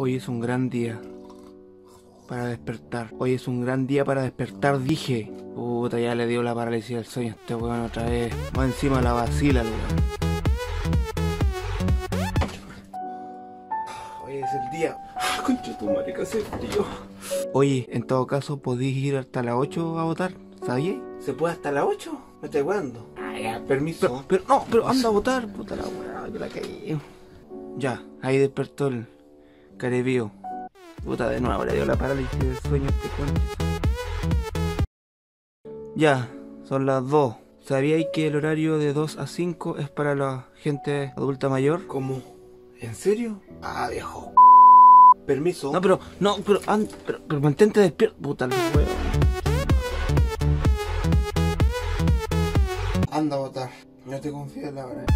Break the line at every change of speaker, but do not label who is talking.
Hoy es un gran día para despertar. Hoy es un gran día para despertar, dije. Puta, ya le dio la parálisis del sueño a este weón otra vez. Más encima la vacila, weón. Hoy es el día. Ah, Concha tu madre, que hace frío. Oye, en todo caso, podéis ir hasta las 8 a votar, ¿sabías? ¿Se puede hasta las 8? ¿Me estás jugando? Ah, ya, permiso. Pero, pero, no, pero anda a votar, puta la weá, que la caí. Ya, ahí despertó el carebío. Puta, de nuevo le dio la parálisis del sueño este concha. Ya, son las 2. ¿Sabíais que el horario de 2 a 5 es para la gente adulta mayor? ¿Cómo? ¿En serio? Ah, viejo. Permiso. No, pero, no, pero, an- pero, pero mantente despierto. Puta la weón. Anda a votar. No te confío en la verdad.